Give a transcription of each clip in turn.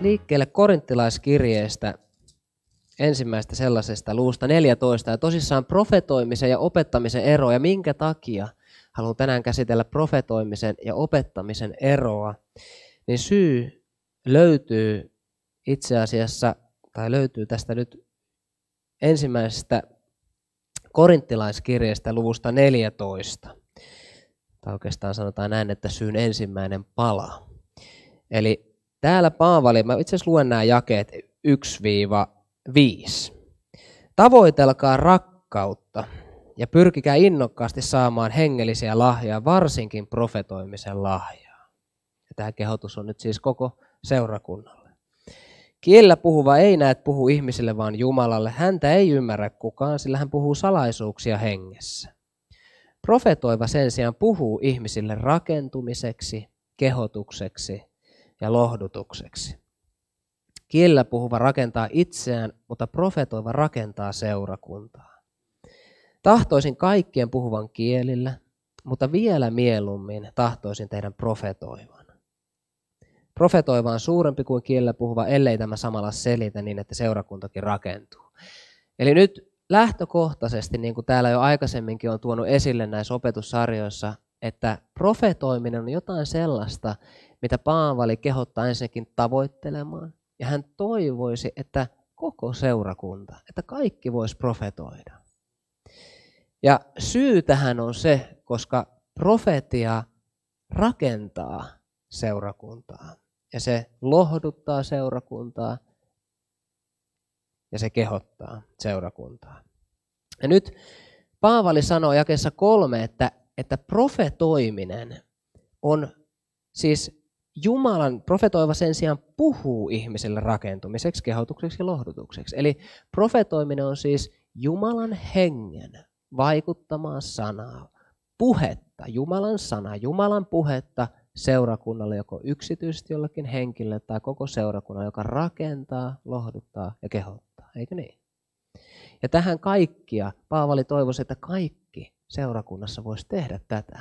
liikkeelle korinttilaiskirjeestä ensimmäistä sellaisesta luusta 14 ja tosissaan profetoimisen ja opettamisen ero ja minkä takia haluan tänään käsitellä profetoimisen ja opettamisen eroa, niin syy löytyy itse asiassa, tai löytyy tästä nyt ensimmäisestä korinttilaiskirjeestä luvusta 14. Tai oikeastaan sanotaan näin, että syyn ensimmäinen pala. Eli täällä Paavali, mä itse asiassa luen nämä jakeet 1-5. Tavoitelkaa rakkautta ja pyrkikää innokkaasti saamaan hengellisiä lahjoja, varsinkin profetoimisen lahjaa. Ja tämä kehotus on nyt siis koko seurakunnalle. Kielellä puhuva ei näe puhu ihmisille, vaan Jumalalle. Häntä ei ymmärrä kukaan, sillä hän puhuu salaisuuksia hengessä. Profetoiva sen sijaan puhuu ihmisille rakentumiseksi, kehotukseksi ja lohdutukseksi. Kielellä puhuva rakentaa itseään, mutta profetoiva rakentaa seurakuntaa. Tahtoisin kaikkien puhuvan kielillä, mutta vielä mieluummin tahtoisin teidän profetoivan. Profetoiva on suurempi kuin kielellä puhuva, ellei tämä samalla selitä niin, että seurakuntakin rakentuu. Eli nyt lähtökohtaisesti, niin kuin täällä jo aikaisemminkin on tuonut esille näissä opetussarjoissa, että profetoiminen on jotain sellaista, mitä Paavali kehottaa ensinnäkin tavoittelemaan. Ja hän toivoisi, että koko seurakunta, että kaikki voisi profetoida. Ja syy tähän on se, koska profetia rakentaa seurakuntaa. Ja se lohduttaa seurakuntaa ja se kehottaa seurakuntaa. Ja nyt Paavali sanoo jakessa kolme, että, että profetoiminen on siis Jumalan profetoiva sen sijaan puhuu ihmiselle rakentumiseksi, kehotukseksi ja lohdutukseksi. Eli profetoiminen on siis Jumalan hengen vaikuttamaan sanaa, puhetta, Jumalan sanaa, Jumalan puhetta seurakunnalle, joko yksityisesti jollekin henkilölle tai koko seurakunnalle, joka rakentaa, lohduttaa ja kehottaa. Eikö niin? Ja tähän kaikkia, Paavali toivoisi, että kaikki seurakunnassa voisi tehdä tätä.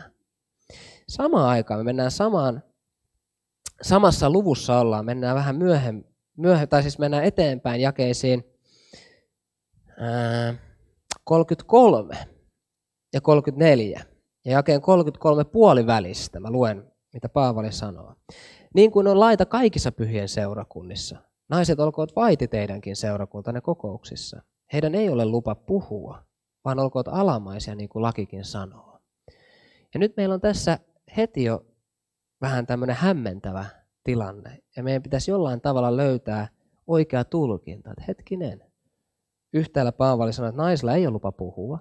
Samaan aikaan me mennään samaan, samassa luvussa ollaan, mennään vähän myöhemmin, myöhemmin tai siis mennään eteenpäin jakeisiin ää, 33 ja 34. Ja jakeen 33 puoli välistä mä luen, mitä Paavali sanoo. Niin kuin on laita kaikissa pyhien seurakunnissa. Naiset olkoot vaiti teidänkin seurakuntanne kokouksissa. Heidän ei ole lupa puhua, vaan olkoot alamaisia, niin kuin lakikin sanoo. Ja nyt meillä on tässä heti jo vähän tämmöinen hämmentävä tilanne. Ja meidän pitäisi jollain tavalla löytää oikea tulkinta. Että hetkinen, Yhtäällä Paavali sanoi, että naisilla ei ole lupa puhua.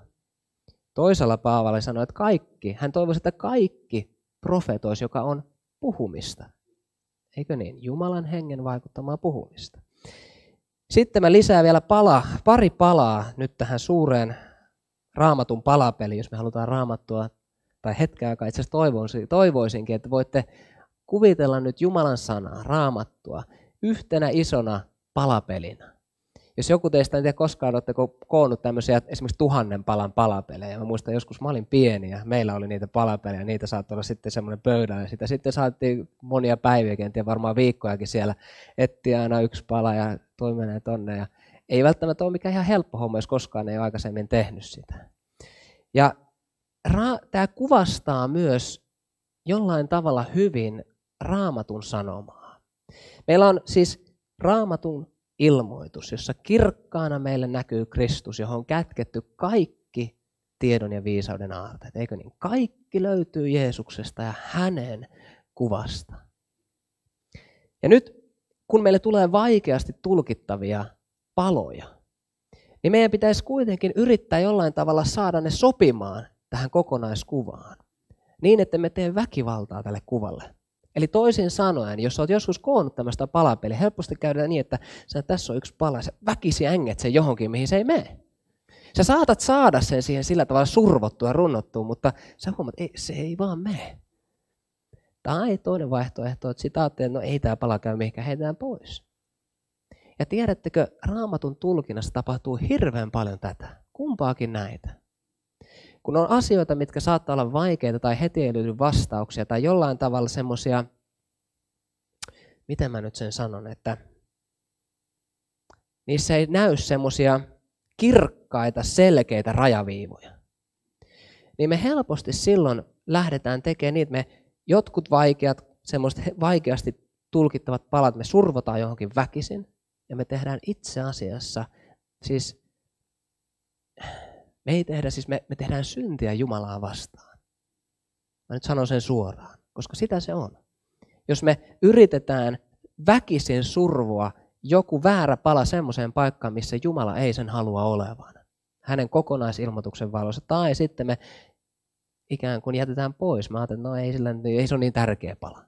Toisella Paavali sanoi, että kaikki, hän toivoisi, että kaikki profetoisi, joka on puhumista. Eikö niin? Jumalan hengen vaikuttamaa puhumista. Sitten mä lisään vielä pala, pari palaa nyt tähän suureen raamatun palapeliin, jos me halutaan raamattua, tai hetken aikaa itse asiassa toivoisinkin, että voitte kuvitella nyt Jumalan sanaa, raamattua, yhtenä isona palapelinä. Jos joku teistä en tiedä koskaan, oletteko koonnut tämmöisiä esimerkiksi tuhannen palan palapelejä. Mä muistan joskus, mä olin pieni ja meillä oli niitä palapelejä. Niitä saattoi olla sitten semmoinen pöydä ja sitä sitten saatiin monia päiviä, kenties varmaan viikkojakin siellä etsiä aina yksi pala ja toi menee tonne. Ja ei välttämättä ole mikään ihan helppo homma, jos koskaan ei ole aikaisemmin tehnyt sitä. Ja tämä kuvastaa myös jollain tavalla hyvin raamatun sanomaa. Meillä on siis raamatun ilmoitus, jossa kirkkaana meille näkyy Kristus, johon on kätketty kaikki tiedon ja viisauden aarteet. Eikö niin? Kaikki löytyy Jeesuksesta ja hänen kuvasta. Ja nyt kun meille tulee vaikeasti tulkittavia paloja, niin meidän pitäisi kuitenkin yrittää jollain tavalla saada ne sopimaan tähän kokonaiskuvaan. Niin, että me teemme väkivaltaa tälle kuvalle. Eli toisin sanoen, jos olet joskus koonnut tämmöistä palapeliä, helposti käydään niin, että sä, tässä on yksi pala, sä väkisi änget sen johonkin, mihin se ei mene. Sä saatat saada sen siihen sillä tavalla survottua ja runnottua, mutta sä huomaat, että se ei vaan mene. Tai toinen vaihtoehto, että sitä että no ei tämä pala käy mihinkään, heitetään pois. Ja tiedättekö, raamatun tulkinnassa tapahtuu hirveän paljon tätä. Kumpaakin näitä. Kun on asioita, mitkä saattaa olla vaikeita tai heti ei löydy vastauksia tai jollain tavalla semmoisia miten mä nyt sen sanon, että niissä ei näy semmoisia kirkkaita, selkeitä rajaviivoja. Niin me helposti silloin lähdetään tekemään niitä, me jotkut vaikeat, semmoiset vaikeasti tulkittavat palat, me survotaan johonkin väkisin, ja me tehdään itse asiassa, siis me ei tehdä, siis me, me tehdään syntiä Jumalaa vastaan. Mä nyt sanon sen suoraan, koska sitä se on. Jos me yritetään väkisin survoa joku väärä pala semmoiseen paikkaan, missä Jumala ei sen halua olevan, hänen kokonaisilmoituksen valossa, tai sitten me ikään kuin jätetään pois. Mä ajattelin, että no ei, sillä, ei se ole niin tärkeä pala.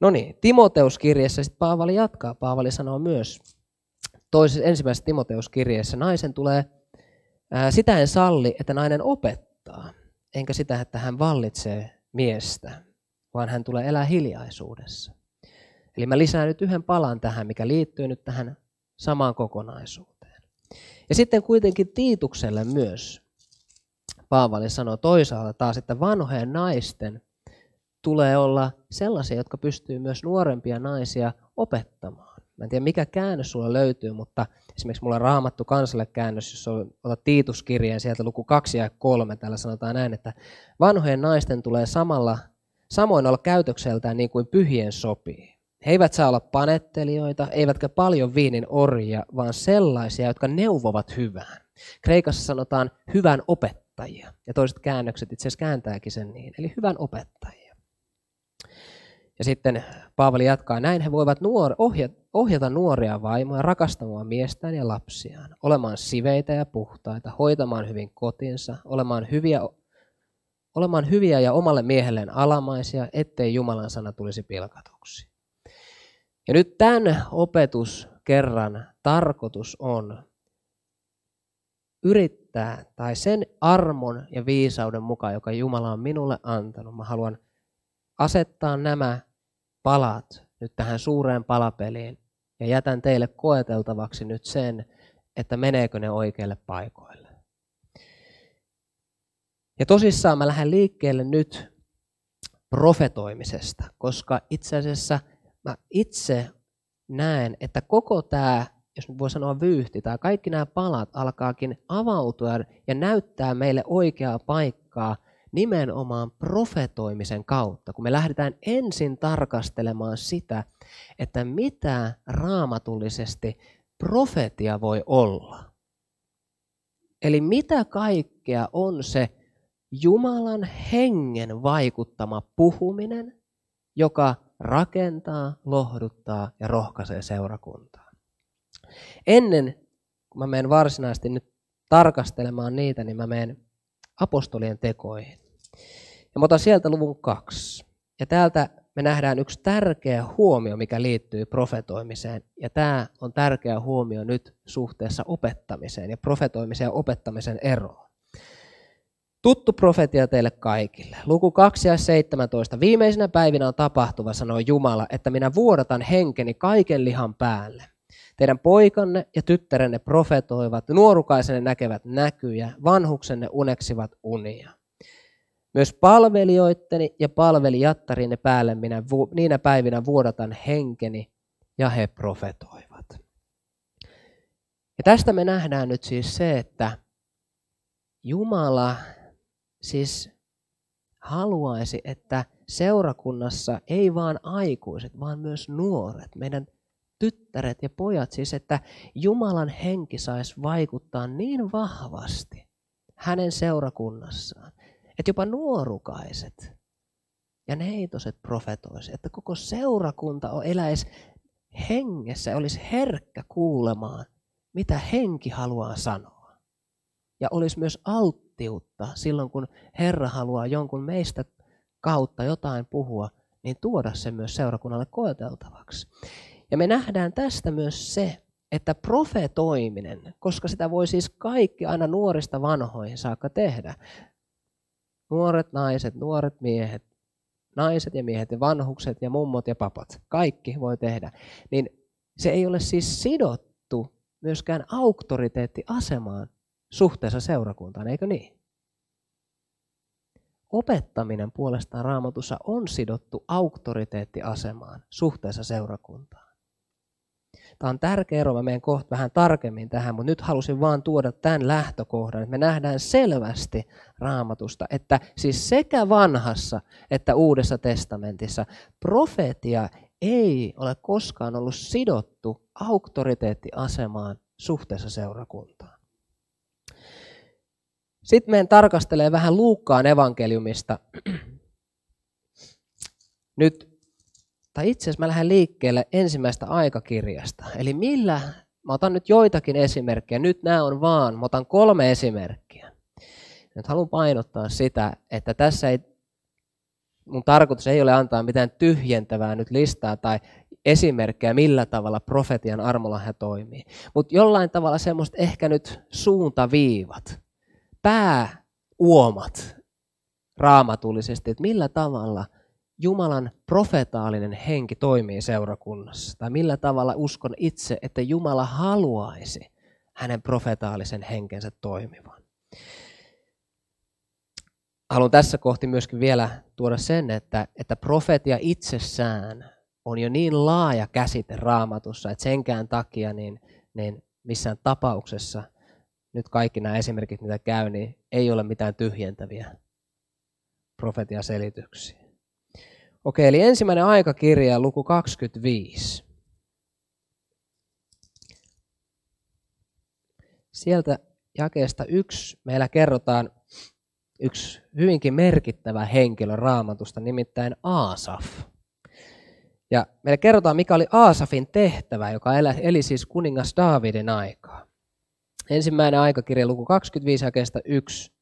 No niin, Timoteuskirjeessä sitten Paavali jatkaa. Paavali sanoo myös toisessa ensimmäisessä Timoteuskirjeessä, naisen tulee, sitä en salli, että nainen opettaa, enkä sitä, että hän vallitsee miestä, vaan hän tulee elää hiljaisuudessa. Eli mä lisään nyt yhden palan tähän, mikä liittyy nyt tähän samaan kokonaisuuteen. Ja sitten kuitenkin Tiitukselle myös Paavali sanoo toisaalta taas, että vanhojen naisten tulee olla sellaisia, jotka pystyy myös nuorempia naisia opettamaan. Mä en tiedä, mikä käännös sulla löytyy, mutta esimerkiksi mulla on raamattu kansalle käännös, jos otat Tiituskirjeen sieltä luku 2 ja 3, täällä sanotaan näin, että vanhojen naisten tulee samalla, samoin olla käytökseltään niin kuin pyhien sopii. He eivät saa olla panettelijoita, eivätkä paljon viinin orjia, vaan sellaisia, jotka neuvovat hyvään. Kreikassa sanotaan hyvän opettajia, ja toiset käännökset itse asiassa kääntääkin sen niin, eli hyvän opettajia. Ja sitten Paavali jatkaa, näin he voivat nuor, ohjata, nuoria vaimoja rakastamaan miestään ja lapsiaan, olemaan siveitä ja puhtaita, hoitamaan hyvin kotinsa, olemaan hyviä, olemaan hyviä ja omalle miehelleen alamaisia, ettei Jumalan sana tulisi pilkatuksi. Ja nyt tämän opetuskerran tarkoitus on yrittää, tai sen armon ja viisauden mukaan, joka Jumala on minulle antanut, mä haluan asettaa nämä palat nyt tähän suureen palapeliin ja jätän teille koeteltavaksi nyt sen, että meneekö ne oikeille paikoille. Ja tosissaan mä lähden liikkeelle nyt profetoimisesta, koska itse asiassa mä itse näen, että koko tämä, jos voi sanoa vyyhti, tai kaikki nämä palat alkaakin avautua ja näyttää meille oikeaa paikkaa nimenomaan profetoimisen kautta, kun me lähdetään ensin tarkastelemaan sitä, että mitä raamatullisesti profetia voi olla. Eli mitä kaikkea on se Jumalan hengen vaikuttama puhuminen, joka rakentaa, lohduttaa ja rohkaisee seurakuntaa. Ennen kuin mä menen varsinaisesti nyt tarkastelemaan niitä, niin mä menen apostolien tekoihin. Ja mä otan sieltä luvun kaksi. Ja täältä me nähdään yksi tärkeä huomio, mikä liittyy profetoimiseen. Ja tämä on tärkeä huomio nyt suhteessa opettamiseen ja profetoimisen ja opettamisen eroon. Tuttu profetia teille kaikille. Luku 2 ja 17. Viimeisinä päivinä on tapahtuva, sanoo Jumala, että minä vuodatan henkeni kaiken lihan päälle. Teidän poikanne ja tyttärenne profetoivat, nuorukaisenne näkevät näkyjä, vanhuksenne uneksivat unia. Myös palvelijoitteni ja palvelijattarinne päälle minä niinä päivinä vuodatan henkeni ja he profetoivat. Ja tästä me nähdään nyt siis se, että Jumala siis haluaisi, että seurakunnassa ei vaan aikuiset, vaan myös nuoret, meidän tyttäret ja pojat, siis että Jumalan henki saisi vaikuttaa niin vahvasti hänen seurakunnassaan, että jopa nuorukaiset ja neitoset profetoisi, että koko seurakunta on eläisi hengessä, olisi herkkä kuulemaan, mitä henki haluaa sanoa. Ja olisi myös alttiutta silloin, kun Herra haluaa jonkun meistä kautta jotain puhua, niin tuoda se myös seurakunnalle koeteltavaksi. Ja me nähdään tästä myös se, että profetoiminen, koska sitä voi siis kaikki aina nuorista vanhoihin saakka tehdä. Nuoret naiset, nuoret miehet, naiset ja miehet ja vanhukset ja mummot ja papat, kaikki voi tehdä. Niin se ei ole siis sidottu myöskään auktoriteettiasemaan suhteessa seurakuntaan, eikö niin? opettaminen puolestaan raamatussa on sidottu auktoriteettiasemaan suhteessa seurakuntaan. Tämä on tärkeä ero, mä menen kohta vähän tarkemmin tähän, mutta nyt halusin vaan tuoda tämän lähtökohdan, että me nähdään selvästi raamatusta, että siis sekä vanhassa että uudessa testamentissa profetia ei ole koskaan ollut sidottu auktoriteettiasemaan suhteessa seurakuntaan. Sitten meidän tarkastelee vähän Luukkaan evankeliumista. Nyt, tai itse asiassa mä lähden liikkeelle ensimmäistä aikakirjasta. Eli millä, mä otan nyt joitakin esimerkkejä, nyt nämä on vaan, mä otan kolme esimerkkiä. Nyt haluan painottaa sitä, että tässä ei, mun tarkoitus ei ole antaa mitään tyhjentävää nyt listaa tai esimerkkejä, millä tavalla profetian armolahja toimii. Mutta jollain tavalla semmoista ehkä nyt suuntaviivat, pääuomat raamatullisesti, että millä tavalla Jumalan profetaalinen henki toimii seurakunnassa. Tai millä tavalla uskon itse, että Jumala haluaisi hänen profetaalisen henkensä toimivan. Haluan tässä kohti myöskin vielä tuoda sen, että, että profetia itsessään on jo niin laaja käsite raamatussa, että senkään takia niin, niin missään tapauksessa – nyt kaikki nämä esimerkit, mitä käy, niin ei ole mitään tyhjentäviä profetiaselityksiä. Okei, eli ensimmäinen aikakirja, luku 25. Sieltä jakeesta yksi meillä kerrotaan yksi hyvinkin merkittävä henkilö raamatusta, nimittäin Aasaf. Ja meille kerrotaan, mikä oli Aasafin tehtävä, joka eli siis kuningas Daavidin aikaa. Ensimmäinen aikakirja, luku 25, jakeesta 1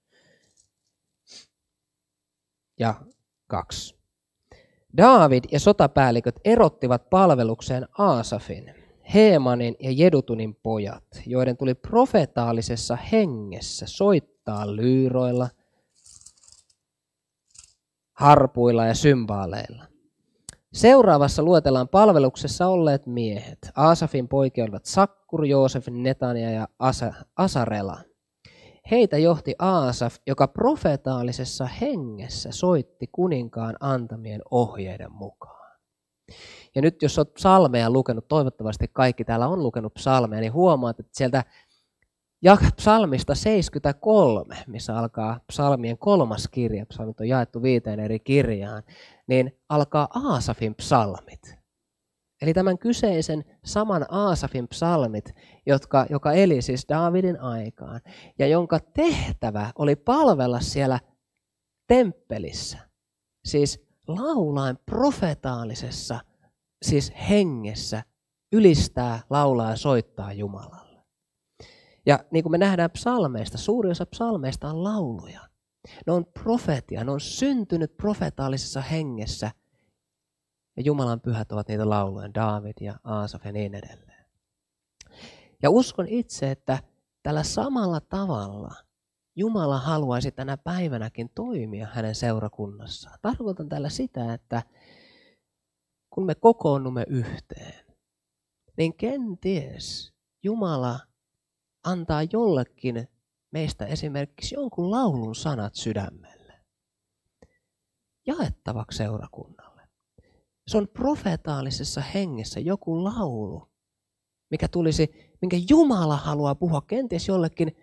ja 2. Daavid ja sotapäälliköt erottivat palvelukseen Aasafin, Heemanin ja Jedutunin pojat, joiden tuli profetaalisessa hengessä soittaa lyyroilla, harpuilla ja symbaaleilla. Seuraavassa luetellaan palveluksessa olleet miehet. Aasafin poikia olivat Sakkur, Joosef, Netania ja Asa, Asarela. Heitä johti Aasaf, joka profetaalisessa hengessä soitti kuninkaan antamien ohjeiden mukaan. Ja nyt jos olet psalmeja lukenut, toivottavasti kaikki täällä on lukenut psalmeja, niin huomaat, että sieltä psalmista 73, missä alkaa psalmien kolmas kirja, psalmit on jaettu viiteen eri kirjaan, niin alkaa Aasafin psalmit. Eli tämän kyseisen saman Aasafin psalmit, jotka, joka eli siis Daavidin aikaan, ja jonka tehtävä oli palvella siellä temppelissä, siis laulaen profetaalisessa, siis hengessä, ylistää, laulaa ja soittaa Jumalalle. Ja niin kuin me nähdään psalmeista, suuri osa psalmeista on lauluja. Ne on profetia, ne on syntynyt profetaalisessa hengessä. Ja Jumalan pyhät ovat niitä lauluja, David ja Aasaf ja niin edelleen. Ja uskon itse, että tällä samalla tavalla Jumala haluaisi tänä päivänäkin toimia hänen seurakunnassaan. Tarkoitan tällä sitä, että kun me kokoonnumme yhteen, niin kenties Jumala antaa jollekin meistä esimerkiksi jonkun laulun sanat sydämelle. Jaettavaksi seurakunnalle. Se on profetaalisessa hengessä joku laulu, mikä tulisi, minkä Jumala haluaa puhua kenties jollekin,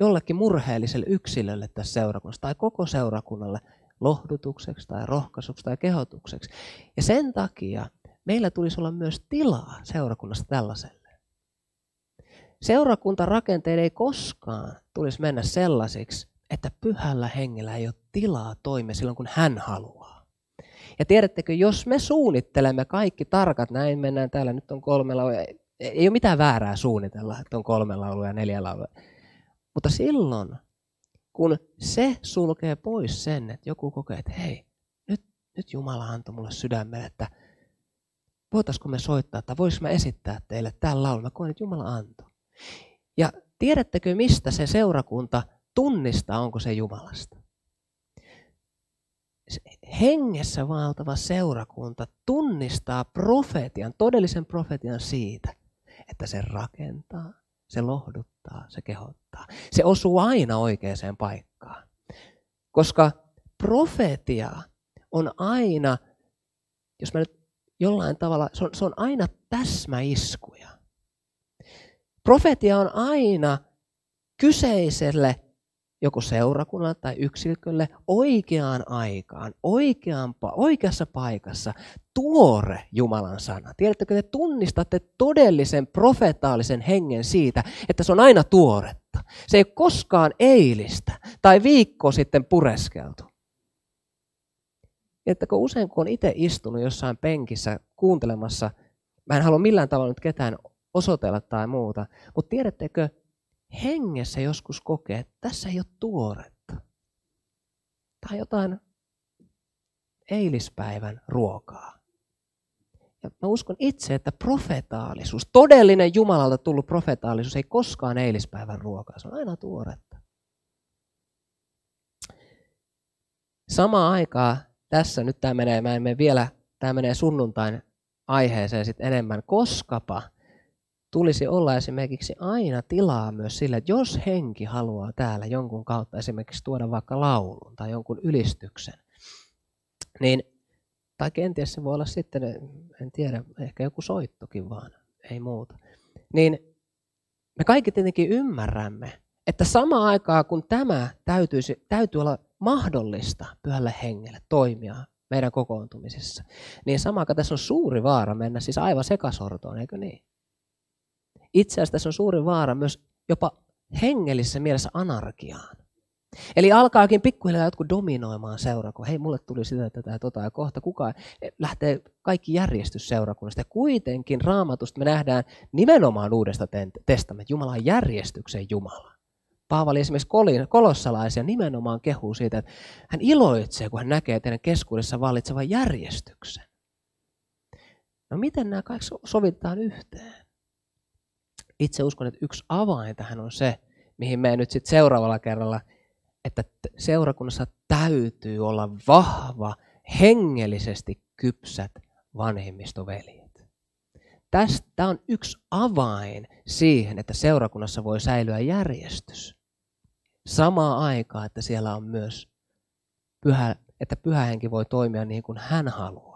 jollekin murheelliselle yksilölle tässä seurakunnassa tai koko seurakunnalle lohdutukseksi tai rohkaisuksi tai kehotukseksi. Ja sen takia meillä tulisi olla myös tilaa seurakunnassa tällaiselle. Seurakuntarakenteiden ei koskaan tulisi mennä sellaisiksi, että pyhällä hengellä ei ole tilaa toimia silloin, kun hän haluaa. Ja tiedättekö, jos me suunnittelemme kaikki tarkat, näin mennään täällä, nyt on kolme laulua, ei ole mitään väärää suunnitella, että on kolme laulua ja neljä laulua. Mutta silloin, kun se sulkee pois sen, että joku kokee, että hei, nyt, nyt Jumala antoi mulle sydämelle, että voitaisiko me soittaa, tai vois mä esittää teille tämän laulun. Mä koen, että Jumala antoi. Ja tiedättekö, mistä se seurakunta tunnistaa, onko se Jumalasta? Hengessä valtava seurakunta tunnistaa profetian, todellisen profetian siitä, että se rakentaa, se lohduttaa, se kehottaa. Se osuu aina oikeaan paikkaan. Koska profetia on aina, jos mä nyt jollain tavalla, se on, se on aina täsmäiskuja. Profetia on aina kyseiselle joko seurakunnalle tai yksilölle oikeaan aikaan, oikeaan, oikeassa paikassa, tuore Jumalan sana. Tiedättekö, te tunnistatte todellisen profetaalisen hengen siitä, että se on aina tuoretta. Se ei koskaan eilistä tai viikko sitten pureskeltu. Että kun usein kun on itse istunut jossain penkissä kuuntelemassa, mä en halua millään tavalla nyt ketään osoitella tai muuta, mutta tiedättekö, hengessä joskus kokee, että tässä ei ole tuoretta. Tai jotain eilispäivän ruokaa. Ja mä uskon itse, että profetaalisuus, todellinen Jumalalta tullut profetaalisuus ei koskaan eilispäivän ruokaa. Se on aina tuoretta. Samaan aikaa tässä nyt tämä menee, mä en mene vielä, tämä menee sunnuntain aiheeseen sitten enemmän, koskapa tulisi olla esimerkiksi aina tilaa myös sille, että jos henki haluaa täällä jonkun kautta esimerkiksi tuoda vaikka laulun tai jonkun ylistyksen, niin, tai kenties se voi olla sitten, en tiedä, ehkä joku soittokin vaan, ei muuta, niin me kaikki tietenkin ymmärrämme, että samaan aikaan kun tämä täytyisi, täytyy olla mahdollista pyhälle hengelle toimia meidän kokoontumisessa, niin samaan aikaan tässä on suuri vaara mennä siis aivan sekasortoon, eikö niin? Itse asiassa tässä on suuri vaara myös jopa hengellisessä mielessä anarkiaan. Eli alkaakin pikkuhiljaa jotkut dominoimaan kun Hei, mulle tuli sitä, tätä ja tota, ja kohta kukaan lähtee kaikki järjestys seurakunnasta. Kuitenkin raamatusta me nähdään nimenomaan uudesta testament. Jumala on järjestyksen Jumala. Paavali esimerkiksi kolossalaisia nimenomaan kehuu siitä, että hän iloitsee, kun hän näkee teidän keskuudessa vallitsevan järjestyksen. No miten nämä kaikki sovitaan yhteen? Itse uskon, että yksi avain tähän on se, mihin me nyt sitten seuraavalla kerralla, että seurakunnassa täytyy olla vahva, hengellisesti kypsät vanhemmistoveljet. Tästä on yksi avain siihen, että seurakunnassa voi säilyä järjestys. Samaa aikaa, että siellä on myös pyhä, että pyhä henki voi toimia niin kuin hän haluaa.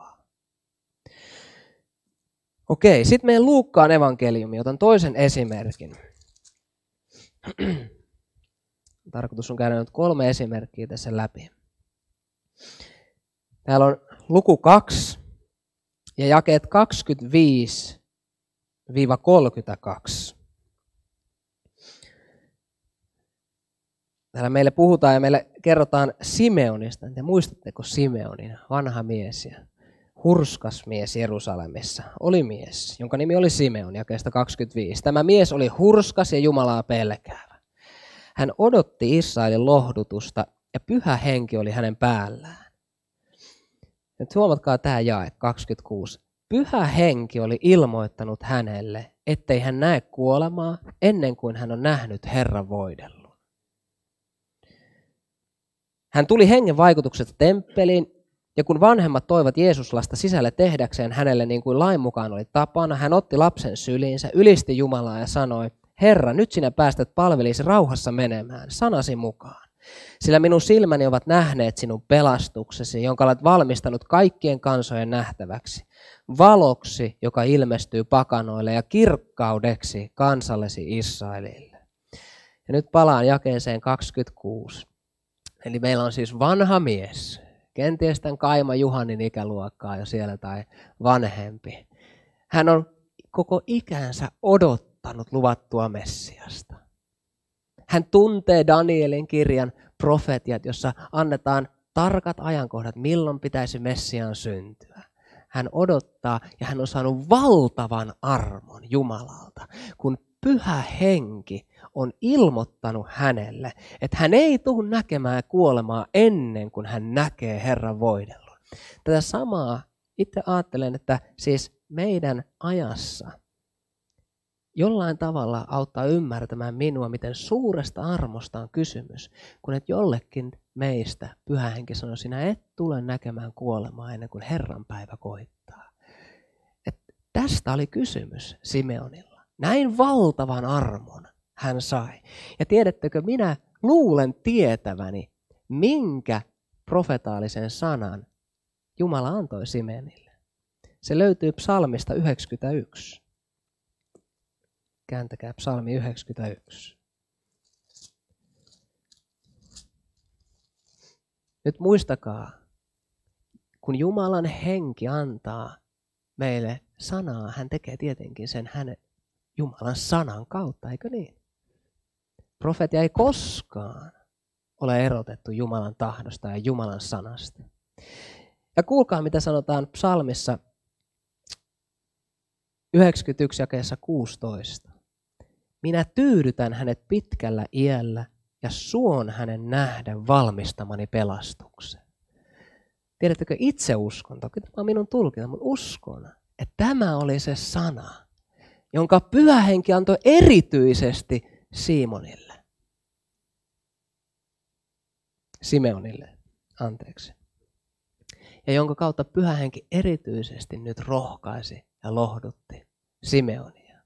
Okei, sitten meidän Luukkaan evankeliumi. Otan toisen esimerkin. Tarkoitus on käydä nyt kolme esimerkkiä tässä läpi. Täällä on luku 2 ja jakeet 25-32. Täällä meille puhutaan ja meille kerrotaan Simeonista. Te muistatteko Simeonin, vanha mies ja hurskas mies Jerusalemissa oli mies, jonka nimi oli Simeon, jakeesta 25. Tämä mies oli hurskas ja Jumalaa pelkäävä. Hän odotti Israelin lohdutusta ja pyhä henki oli hänen päällään. Nyt huomatkaa tämä jae 26. Pyhä henki oli ilmoittanut hänelle, ettei hän näe kuolemaa ennen kuin hän on nähnyt Herran voidellun. Hän tuli hengen vaikutuksesta temppeliin ja kun vanhemmat toivat Jeesuslasta sisälle tehdäkseen hänelle niin kuin lain mukaan oli tapana, hän otti lapsen syliinsä, ylisti Jumalaa ja sanoi, Herra, nyt sinä päästät palvelisi rauhassa menemään, sanasi mukaan. Sillä minun silmäni ovat nähneet sinun pelastuksesi, jonka olet valmistanut kaikkien kansojen nähtäväksi, valoksi, joka ilmestyy pakanoille ja kirkkaudeksi kansallesi Israelille. Ja nyt palaan jakeeseen 26. Eli meillä on siis vanha mies, Kenties tämän Kaima Juhanin ikäluokkaa jo siellä tai vanhempi. Hän on koko ikänsä odottanut luvattua Messiasta. Hän tuntee Danielin kirjan profetiat, jossa annetaan tarkat ajankohdat, milloin pitäisi Messiaan syntyä. Hän odottaa ja hän on saanut valtavan armon Jumalalta, kun pyhä henki on ilmoittanut hänelle, että hän ei tule näkemään kuolemaa ennen kuin hän näkee Herran voidellun. Tätä samaa itse ajattelen, että siis meidän ajassa jollain tavalla auttaa ymmärtämään minua, miten suuresta armosta on kysymys, kun et jollekin meistä pyhä henki sanoi, sinä et tule näkemään kuolemaa ennen kuin Herran päivä koittaa. Et tästä oli kysymys Simeonilla. Näin valtavan armon hän sai. Ja tiedättekö, minä luulen tietäväni, minkä profetaalisen sanan Jumala antoi Simenille. Se löytyy psalmista 91. Kääntäkää psalmi 91. Nyt muistakaa, kun Jumalan henki antaa meille sanaa, hän tekee tietenkin sen hänen Jumalan sanan kautta, eikö niin? Profetia ei koskaan ole erotettu Jumalan tahdosta ja Jumalan sanasta. Ja kuulkaa, mitä sanotaan psalmissa 91 jakeessa 16. Minä tyydytän hänet pitkällä iällä ja suon hänen nähdä valmistamani pelastuksen. Tiedättekö, itse uskon, toki tämä on minun tulkinta, mutta uskon, että tämä oli se sana, jonka pyhä henki antoi erityisesti Simonille. Simeonille, anteeksi. Ja jonka kautta pyhä henki erityisesti nyt rohkaisi ja lohdutti Simeonia.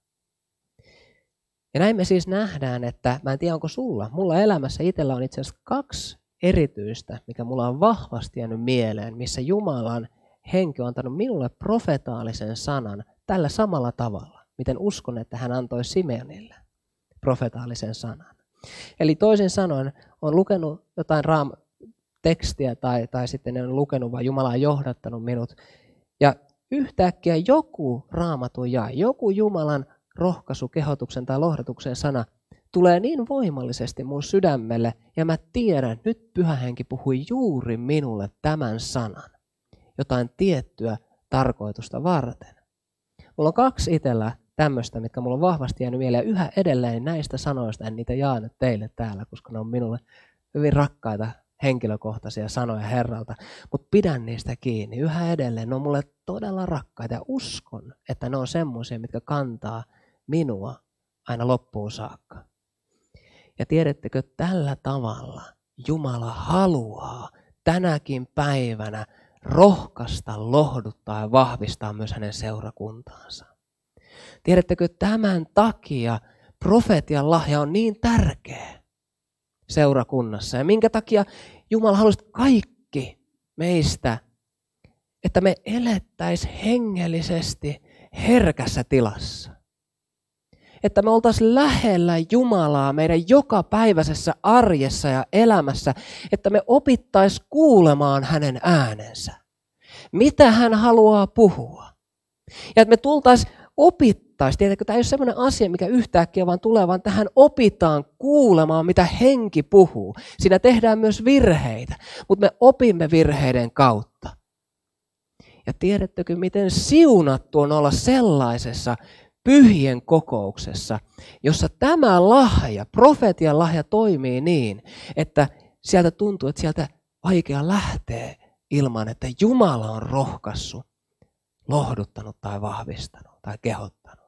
Ja näin me siis nähdään, että mä en tiedä onko sulla, mulla elämässä itsellä on itse asiassa kaksi erityistä, mikä mulla on vahvasti jäänyt mieleen, missä Jumalan henki on antanut minulle profetaalisen sanan tällä samalla tavalla, miten uskon, että hän antoi Simeonille profetaalisen sanan. Eli toisin sanoen, on lukenut jotain raam tekstiä tai, tai sitten en lukenut, vaan Jumala on johdattanut minut. Ja yhtäkkiä joku raamatu ja joku Jumalan rohkaisu, kehotuksen tai lohdatuksen sana tulee niin voimallisesti mun sydämelle, ja mä tiedän, nyt Pyhä Henki puhui juuri minulle tämän sanan, jotain tiettyä tarkoitusta varten. Mulla on kaksi itsellä tämmöistä, mitkä mulla on vahvasti jäänyt mieleen. Yhä edelleen näistä sanoista en niitä jaa nyt teille täällä, koska ne on minulle hyvin rakkaita henkilökohtaisia sanoja Herralta, mutta pidän niistä kiinni yhä edelleen. Ne on mulle todella rakkaita ja uskon, että ne on semmoisia, mitkä kantaa minua aina loppuun saakka. Ja tiedättekö, tällä tavalla Jumala haluaa tänäkin päivänä rohkaista, lohduttaa ja vahvistaa myös hänen seurakuntaansa. Tiedättekö, tämän takia profetian lahja on niin tärkeä seurakunnassa. Ja minkä takia Jumala halusi kaikki meistä, että me elettäisiin hengellisesti herkässä tilassa. Että me oltaisiin lähellä Jumalaa meidän jokapäiväisessä arjessa ja elämässä, että me opittaisiin kuulemaan hänen äänensä. Mitä hän haluaa puhua. Ja että me tultaisiin opittaisiin. Tiedätkö, tämä ei ole sellainen asia, mikä yhtäkkiä vaan tulee, vaan tähän opitaan kuulemaan, mitä henki puhuu. Siinä tehdään myös virheitä, mutta me opimme virheiden kautta. Ja tiedättekö, miten siunattu on olla sellaisessa pyhien kokouksessa, jossa tämä lahja, profetian lahja toimii niin, että sieltä tuntuu, että sieltä vaikea lähtee ilman, että Jumala on rohkassut, lohduttanut tai vahvistanut tai kehottanut.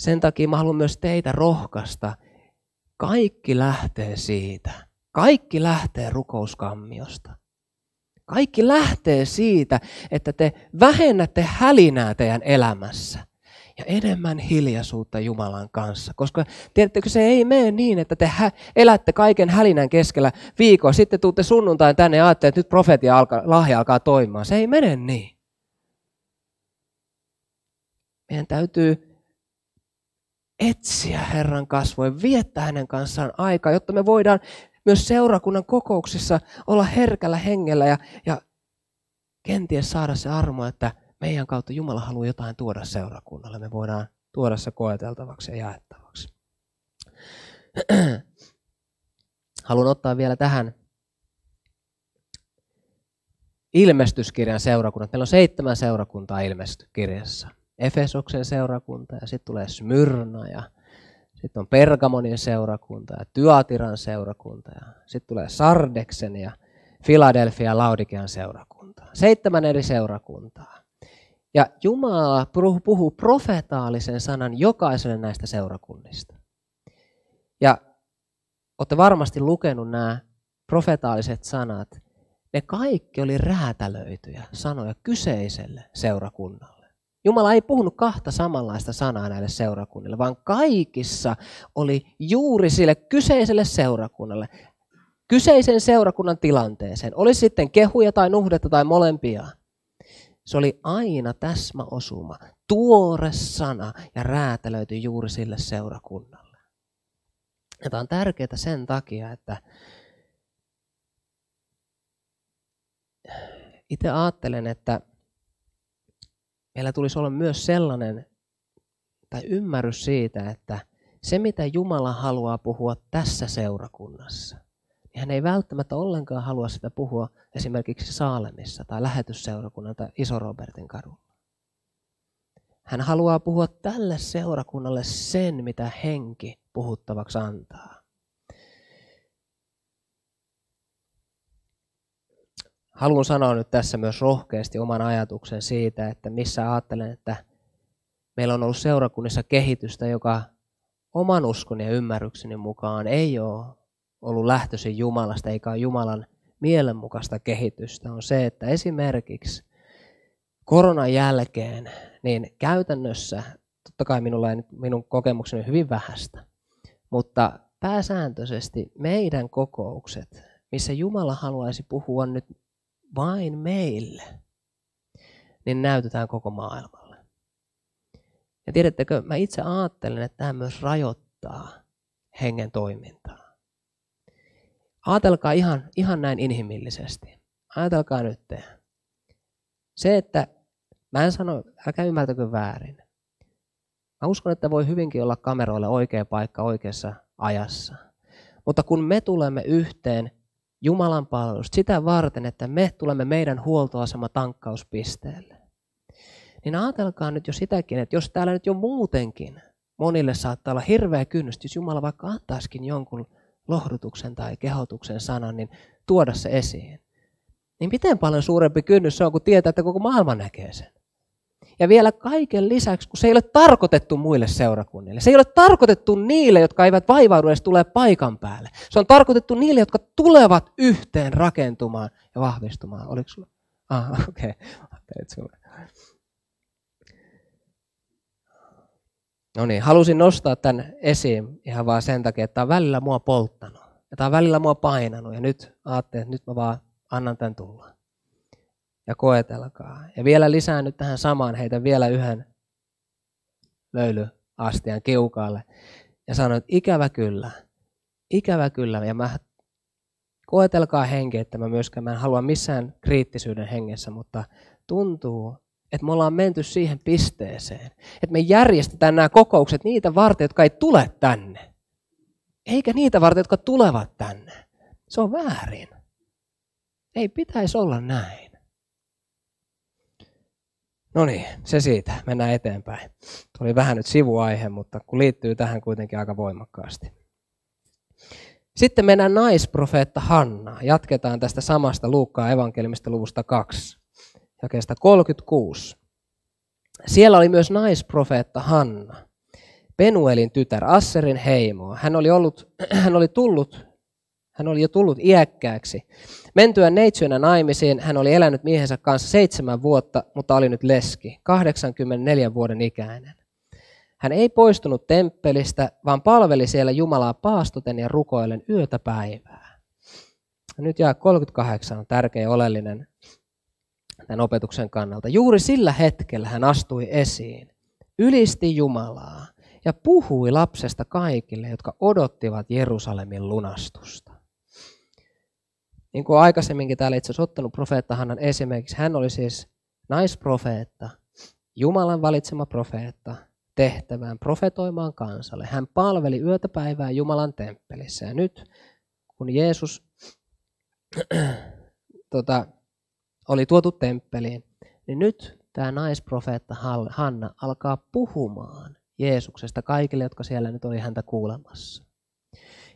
Sen takia mä haluan myös teitä rohkaista. Kaikki lähtee siitä. Kaikki lähtee rukouskammiosta. Kaikki lähtee siitä, että te vähennätte hälinää teidän elämässä ja enemmän hiljaisuutta Jumalan kanssa. Koska tiedättekö, se ei mene niin, että te hä- elätte kaiken hälinän keskellä viikkoa, sitten tuutte sunnuntain tänne ja ajattelette, että nyt profetia alkaa, lahja alkaa toimimaan. Se ei mene niin. Meidän täytyy etsiä Herran kasvoja, viettää hänen kanssaan aikaa, jotta me voidaan myös seurakunnan kokouksissa olla herkällä hengellä ja, ja kenties saada se armo, että meidän kautta Jumala haluaa jotain tuoda seurakunnalle. Me voidaan tuoda se koeteltavaksi ja jaettavaksi. Haluan ottaa vielä tähän ilmestyskirjan seurakunnat. Meillä on seitsemän seurakuntaa ilmestyskirjassa. Efesoksen seurakunta ja sitten tulee Smyrna ja sitten on Pergamonin seurakunta ja Tyatiran seurakunta ja sitten tulee Sardeksen ja Philadelphia ja Laudikean seurakunta. Seitsemän eri seurakuntaa. Ja Jumala puhuu profetaalisen sanan jokaiselle näistä seurakunnista. Ja olette varmasti lukenut nämä profetaaliset sanat. Ne kaikki oli räätälöityjä sanoja kyseiselle seurakunnalle. Jumala ei puhunut kahta samanlaista sanaa näille seurakunnille, vaan kaikissa oli juuri sille kyseiselle seurakunnalle kyseisen seurakunnan tilanteeseen, oli sitten kehuja tai nuhdetta tai molempia, se oli aina täsmäosuma, tuore sana ja räätälöity juuri sille seurakunnalle. Ja tämä on tärkeää sen takia, että itse ajattelen, että meillä tulisi olla myös sellainen tai ymmärrys siitä, että se mitä Jumala haluaa puhua tässä seurakunnassa, niin hän ei välttämättä ollenkaan halua sitä puhua esimerkiksi Saalemissa tai lähetysseurakunnan tai Iso-Robertin kadulla. Hän haluaa puhua tälle seurakunnalle sen, mitä henki puhuttavaksi antaa. Haluan sanoa nyt tässä myös rohkeasti oman ajatuksen siitä, että missä ajattelen, että meillä on ollut seurakunnissa kehitystä, joka oman uskon ja ymmärrykseni mukaan ei ole ollut lähtöisin Jumalasta, eikä ole Jumalan mielenmukaista kehitystä, on se, että esimerkiksi koronan jälkeen, niin käytännössä, totta kai minulla ei, minun kokemukseni hyvin vähäistä, mutta pääsääntöisesti meidän kokoukset, missä Jumala haluaisi puhua nyt vain meille, niin näytetään koko maailmalle. Ja tiedättekö, mä itse ajattelen, että tämä myös rajoittaa hengen toimintaa. Ajatelkaa ihan, ihan näin inhimillisesti. Ajatelkaa nyt. Se, että mä en sano, älkää ymmärtäkö väärin. Mä uskon, että voi hyvinkin olla kameroille oikea paikka oikeassa ajassa. Mutta kun me tulemme yhteen Jumalan palvelusta sitä varten, että me tulemme meidän huoltoasema tankkauspisteelle, niin ajatelkaa nyt jo sitäkin, että jos täällä nyt jo muutenkin monille saattaa olla hirveä kynnys, jos Jumala vaikka antaisikin jonkun lohdutuksen tai kehotuksen sanan, niin tuoda se esiin. Niin miten paljon suurempi kynnys se on, kun tietää, että koko maailma näkee sen. Ja vielä kaiken lisäksi, kun se ei ole tarkoitettu muille seurakunnille. Se ei ole tarkoitettu niille, jotka eivät vaivaudu edes tulee paikan päälle. Se on tarkoitettu niille, jotka tulevat yhteen rakentumaan ja vahvistumaan. Oliko sulla? Ah, okei. Okay. No niin, halusin nostaa tämän esiin ihan vaan sen takia, että tämä on välillä mua polttanut. Ja tämä on välillä mua painanut. Ja nyt ajattelin, että nyt mä vaan annan tämän tulla. Ja koetelkaa. Ja vielä lisään nyt tähän samaan, heitä vielä yhden löylyastian kiukaalle. Ja sanoin, että ikävä kyllä, ikävä kyllä. Ja mä koetelkaa henki, että mä myöskään mä en halua missään kriittisyyden hengessä, mutta tuntuu, että me ollaan menty siihen pisteeseen, että me järjestetään nämä kokoukset niitä varten, jotka ei tule tänne. Eikä niitä varten, jotka tulevat tänne. Se on väärin. Ei pitäisi olla näin. No niin, se siitä. Mennään eteenpäin. Tuli vähän nyt sivuaihe, mutta kun liittyy tähän kuitenkin aika voimakkaasti. Sitten mennään naisprofeetta Hanna. Jatketaan tästä samasta Luukkaa evankelimista luvusta 2 jakeesta 36. Siellä oli myös naisprofeetta Hanna, Penuelin tytär, Asserin heimoa. Hän oli, ollut, hän oli tullut hän oli jo tullut iäkkääksi. Mentyä neitsynä naimisiin hän oli elänyt miehensä kanssa seitsemän vuotta, mutta oli nyt leski, 84 vuoden ikäinen. Hän ei poistunut temppelistä, vaan palveli siellä Jumalaa paastoten ja rukoillen yötä päivää. Nyt jää 38 on tärkeä ja oleellinen tämän opetuksen kannalta. Juuri sillä hetkellä hän astui esiin, ylisti Jumalaa ja puhui lapsesta kaikille, jotka odottivat Jerusalemin lunastusta. Niin kuin aikaisemminkin täällä itse asiassa ottanut profeetta Hannan esimerkiksi, hän oli siis naisprofeetta, Jumalan valitsema profeetta, tehtävään profetoimaan kansalle. Hän palveli yötä päivää Jumalan temppelissä. Ja nyt kun Jeesus tota, oli tuotu temppeliin, niin nyt tämä naisprofeetta Hanna alkaa puhumaan Jeesuksesta kaikille, jotka siellä nyt oli häntä kuulemassa.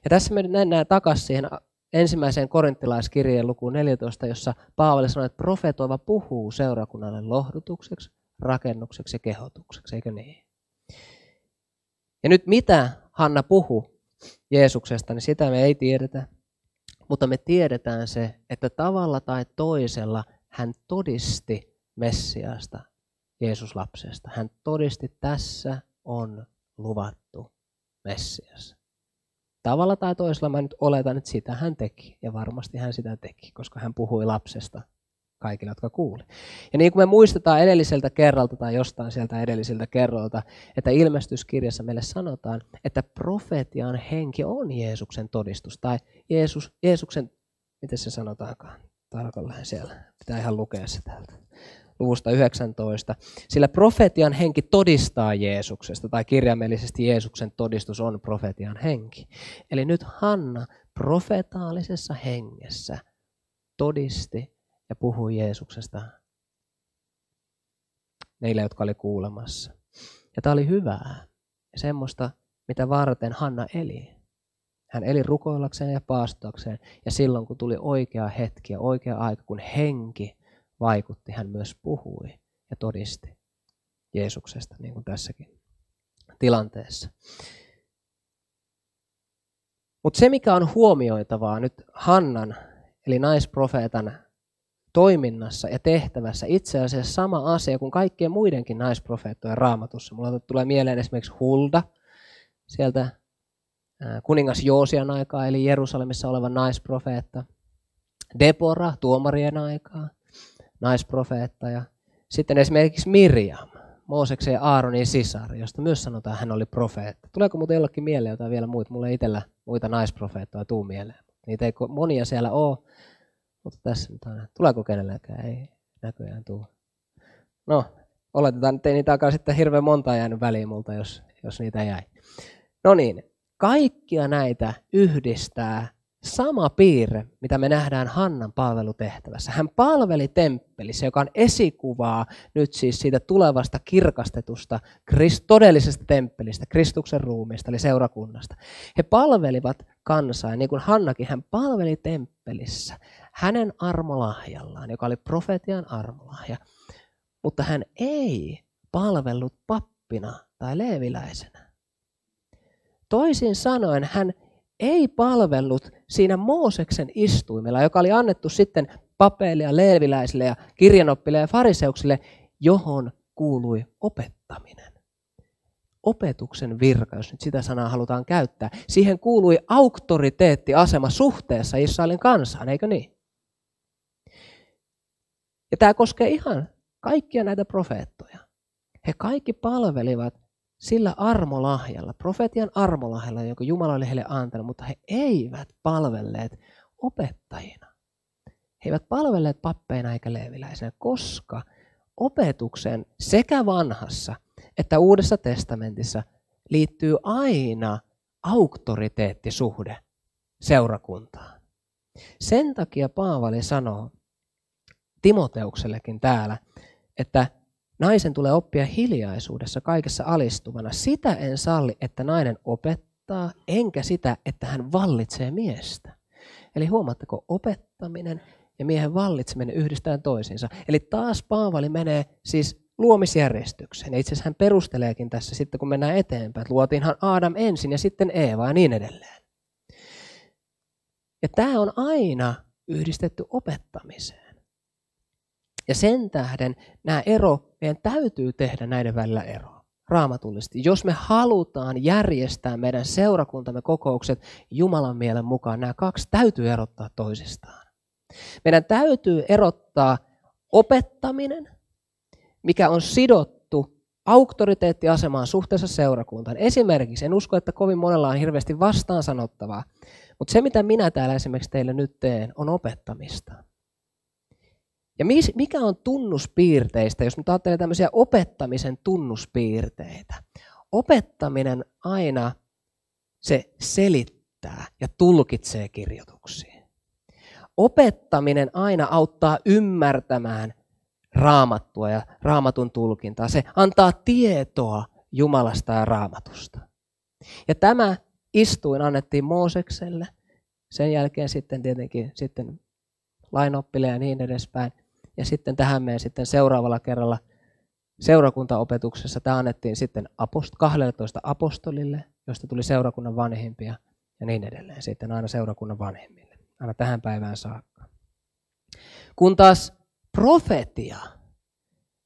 Ja tässä me mennään takaisin siihen ensimmäiseen korinttilaiskirjeen lukuun 14, jossa Paavali sanoi, että profetoiva puhuu seurakunnalle lohdutukseksi, rakennukseksi ja kehotukseksi, eikö niin? Ja nyt mitä Hanna puhuu Jeesuksesta, niin sitä me ei tiedetä. Mutta me tiedetään se, että tavalla tai toisella hän todisti Messiasta, Jeesus-lapsesta. Hän todisti, tässä on luvattu Messias. Tavalla tai toisella mä nyt oletan, että sitä hän teki. Ja varmasti hän sitä teki, koska hän puhui lapsesta kaikille, jotka kuuli. Ja niin kuin me muistetaan edelliseltä kerralta tai jostain sieltä edelliseltä kerralta, että ilmestyskirjassa meille sanotaan, että profetian henki on Jeesuksen todistus. Tai Jeesus, Jeesuksen, miten se sanotaankaan, tarkalleen siellä, pitää ihan lukea se täältä luvusta 19. Sillä profetian henki todistaa Jeesuksesta, tai kirjaimellisesti Jeesuksen todistus on profetian henki. Eli nyt Hanna profetaalisessa hengessä todisti ja puhui Jeesuksesta neille, jotka oli kuulemassa. Ja tämä oli hyvää ja semmoista, mitä varten Hanna eli. Hän eli rukoillakseen ja paastoakseen, ja silloin kun tuli oikea hetki ja oikea aika, kun henki vaikutti, hän myös puhui ja todisti Jeesuksesta, niin kuin tässäkin tilanteessa. Mutta se, mikä on huomioitavaa nyt Hannan, eli naisprofeetan toiminnassa ja tehtävässä itse asiassa sama asia kuin kaikkien muidenkin naisprofeettojen raamatussa. Mulla tulee mieleen esimerkiksi Hulda, sieltä kuningas Joosian aikaa, eli Jerusalemissa oleva naisprofeetta. Debora, tuomarien aikaa, naisprofeetta. Ja sitten esimerkiksi Mirjam, Mooseksen ja Aaronin sisar, josta myös sanotaan, että hän oli profeetta. Tuleeko muuten jollakin mieleen jotain vielä muita? Mulla ei itsellä muita naisprofeettoja tuu mieleen. Niitä ei monia siellä ole, mutta tässä nyt aina. Tuleeko kenellekään? Ei näköjään tule. No, oletetaan, että ei niitä alkaa sitten hirveän monta jäänyt väliin multa, jos, jos niitä jäi. No niin, kaikkia näitä yhdistää sama piirre, mitä me nähdään Hannan palvelutehtävässä. Hän palveli temppelissä, joka on esikuvaa nyt siis siitä tulevasta kirkastetusta todellisesta temppelistä, Kristuksen ruumiista, eli seurakunnasta. He palvelivat kansaa, niin kuin Hannakin, hän palveli temppelissä hänen armolahjallaan, joka oli profetian armolahja. Mutta hän ei palvellut pappina tai leeviläisenä. Toisin sanoen hän ei palvellut siinä Mooseksen istuimella, joka oli annettu sitten papeille ja leeviläisille ja kirjanoppille ja fariseuksille, johon kuului opettaminen. Opetuksen virka, jos nyt sitä sanaa halutaan käyttää. Siihen kuului auktoriteettiasema suhteessa Israelin kansaan, eikö niin? Ja tämä koskee ihan kaikkia näitä profeettoja. He kaikki palvelivat sillä armolahjalla, profetian armolahjalla, jonka Jumala oli heille antanut, mutta he eivät palvelleet opettajina. He eivät palvelleet pappeina eikä leeviläisenä, koska opetuksen sekä vanhassa että uudessa testamentissa liittyy aina auktoriteettisuhde seurakuntaan. Sen takia Paavali sanoo Timoteuksellekin täällä, että Naisen tulee oppia hiljaisuudessa kaikessa alistuvana. Sitä en salli, että nainen opettaa, enkä sitä, että hän vallitsee miestä. Eli huomaatteko, opettaminen ja miehen vallitseminen yhdistetään toisiinsa. Eli taas Paavali menee siis luomisjärjestykseen. Itse asiassa hän perusteleekin tässä sitten, kun mennään eteenpäin, että luotiinhan Adam ensin ja sitten Eeva ja niin edelleen. Ja tämä on aina yhdistetty opettamiseen. Ja sen tähden nämä ero, meidän täytyy tehdä näiden välillä ero raamatullisesti. Jos me halutaan järjestää meidän seurakuntamme kokoukset Jumalan mielen mukaan, nämä kaksi täytyy erottaa toisistaan. Meidän täytyy erottaa opettaminen, mikä on sidottu auktoriteettiasemaan suhteessa seurakuntaan. Esimerkiksi, en usko, että kovin monella on hirveästi vastaan sanottavaa, mutta se mitä minä täällä esimerkiksi teille nyt teen, on opettamista. Ja mikä on tunnuspiirteistä, jos nyt ajattelee tämmöisiä opettamisen tunnuspiirteitä? Opettaminen aina se selittää ja tulkitsee kirjoituksiin. Opettaminen aina auttaa ymmärtämään raamattua ja raamatun tulkintaa. Se antaa tietoa Jumalasta ja raamatusta. Ja tämä istuin annettiin Moosekselle. Sen jälkeen sitten tietenkin sitten lainoppille ja niin edespäin. Ja sitten tähän meidän sitten seuraavalla kerralla seurakuntaopetuksessa tämä annettiin sitten 12 apostolille, josta tuli seurakunnan vanhimpia ja niin edelleen. Sitten aina seurakunnan vanhemmille, aina tähän päivään saakka. Kun taas profetia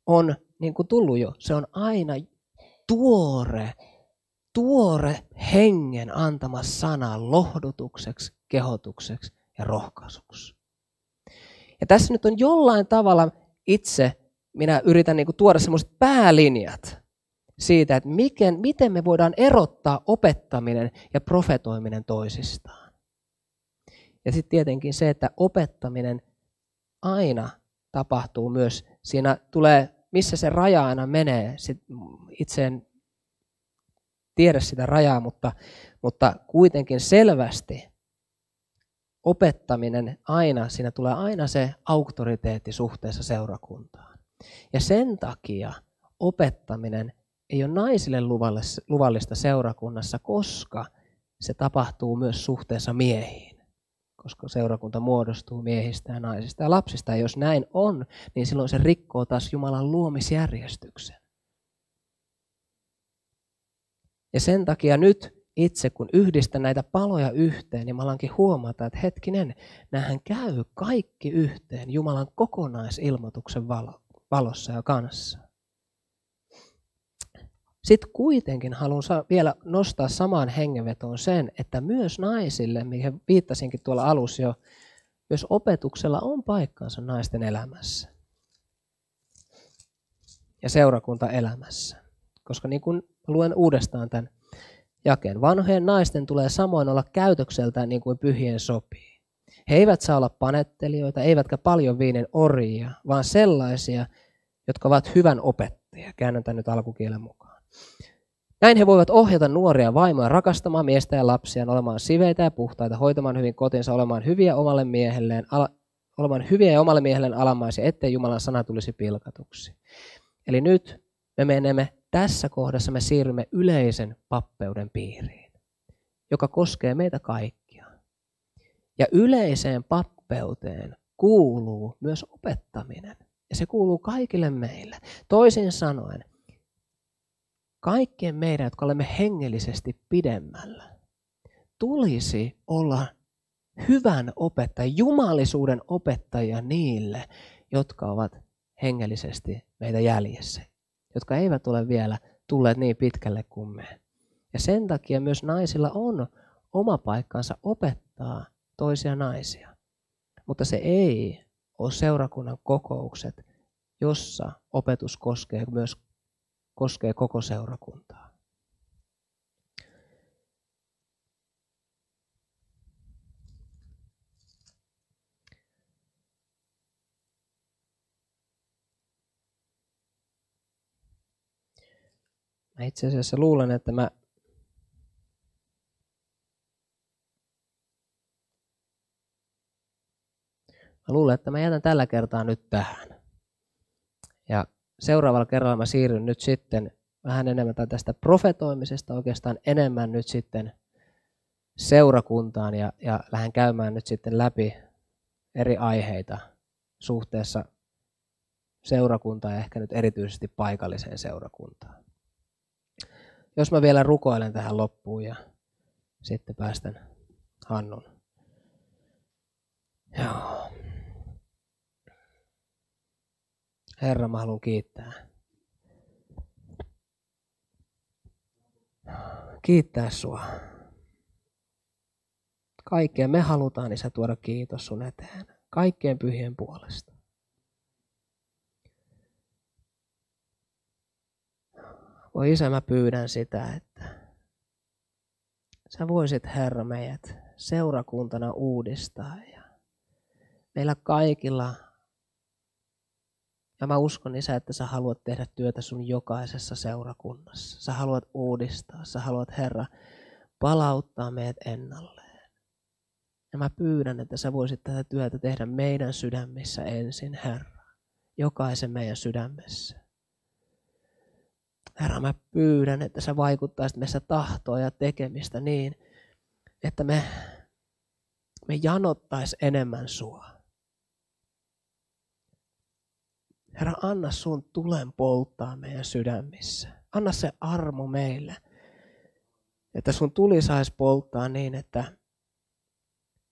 on, niin kuin tullut jo, se on aina tuore, tuore hengen antama sana lohdutukseksi, kehotukseksi ja rohkaisuksi. Ja tässä nyt on jollain tavalla itse, minä yritän niin kuin tuoda semmoiset päälinjat siitä, että miten, miten me voidaan erottaa opettaminen ja profetoiminen toisistaan. Ja sitten tietenkin se, että opettaminen aina tapahtuu myös, siinä tulee, missä se raja aina menee, sit itse en tiedä sitä rajaa, mutta, mutta kuitenkin selvästi opettaminen aina, siinä tulee aina se auktoriteetti suhteessa seurakuntaan. Ja sen takia opettaminen ei ole naisille luvallista seurakunnassa, koska se tapahtuu myös suhteessa miehiin. Koska seurakunta muodostuu miehistä ja naisista ja lapsista. Ja jos näin on, niin silloin se rikkoo taas Jumalan luomisjärjestyksen. Ja sen takia nyt itse, kun yhdistän näitä paloja yhteen, niin mä alankin huomata, että hetkinen, näähän käy kaikki yhteen Jumalan kokonaisilmoituksen valossa ja kanssa. Sitten kuitenkin haluan vielä nostaa samaan hengenvetoon sen, että myös naisille, mihin viittasinkin tuolla alussa jo, myös opetuksella on paikkansa naisten elämässä ja seurakuntaelämässä. Koska niin kuin luen uudestaan tämän jakeen, vanhojen naisten tulee samoin olla käytökseltään niin kuin pyhien sopii. He eivät saa olla panettelijoita, eivätkä paljon viinen orjia, vaan sellaisia, jotka ovat hyvän opettajia. Käännän tämän nyt alkukielen mukaan. Näin he voivat ohjata nuoria vaimoja rakastamaan miestä ja lapsia, olemaan siveitä ja puhtaita, hoitamaan hyvin kotinsa, olemaan hyviä omalle miehelleen, ala, olemaan hyviä ja omalle miehelleen alamaisia, ettei Jumalan sana tulisi pilkatuksi. Eli nyt me menemme tässä kohdassa, me siirrymme yleisen pappeuden piiriin, joka koskee meitä kaikkia. Ja yleiseen pappeuteen kuuluu myös opettaminen. Ja se kuuluu kaikille meille. Toisin sanoen, kaikkien meidän, jotka olemme hengellisesti pidemmällä, tulisi olla hyvän opettajan, jumalisuuden opettajia niille, jotka ovat hengellisesti meitä jäljessä, jotka eivät ole vielä tulleet niin pitkälle kuin me. Ja sen takia myös naisilla on oma paikkansa opettaa toisia naisia. Mutta se ei ole seurakunnan kokoukset, jossa opetus koskee myös koskee koko seurakuntaa. Mä itse asiassa luulen, että mä Mä luulen, että mä jätän tällä kertaa nyt tähän. Ja seuraavalla kerralla mä siirryn nyt sitten vähän enemmän tästä profetoimisesta oikeastaan enemmän nyt sitten seurakuntaan ja, ja lähden käymään nyt sitten läpi eri aiheita suhteessa seurakuntaan ja ehkä nyt erityisesti paikalliseen seurakuntaan. Jos mä vielä rukoilen tähän loppuun ja sitten päästän Hannun. Joo. Herra, mä haluan kiittää. Kiittää sua. Kaikkeen me halutaan, Isä, tuoda kiitos sun eteen. Kaikkeen pyhien puolesta. Voi Isä, mä pyydän sitä, että sä voisit, Herra, meidät seurakuntana uudistaa ja meillä kaikilla ja mä uskon, Isä, että sä haluat tehdä työtä sun jokaisessa seurakunnassa. Sä haluat uudistaa, sä haluat, Herra, palauttaa meidät ennalleen. Ja mä pyydän, että sä voisit tätä työtä tehdä meidän sydämissä ensin, Herra. Jokaisen meidän sydämessä. Herra, mä pyydän, että sä vaikuttaisit meissä tahtoa ja tekemistä niin, että me, me janottais enemmän sua. Herra, anna sun tulen polttaa meidän sydämissä. Anna se armo meille, että sun tuli saisi polttaa niin, että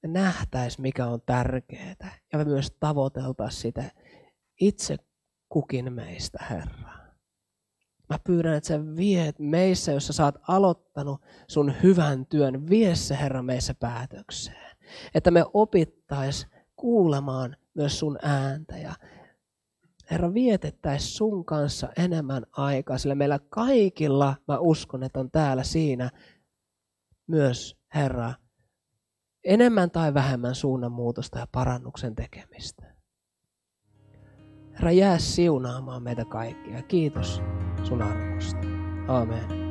me nähtäis mikä on tärkeää ja me myös tavoiteltaisiin sitä itse kukin meistä, Herra. Mä pyydän, että sä viet meissä, jos sä oot aloittanut sun hyvän työn, vie se Herra meissä päätökseen. Että me opittais kuulemaan myös sun ääntä ja Herra, vietettäisiin sun kanssa enemmän aikaa, sillä meillä kaikilla, mä uskon, että on täällä siinä myös, Herra, enemmän tai vähemmän suunnanmuutosta ja parannuksen tekemistä. Herra, jää siunaamaan meitä kaikkia. Kiitos sun armosta. Amen.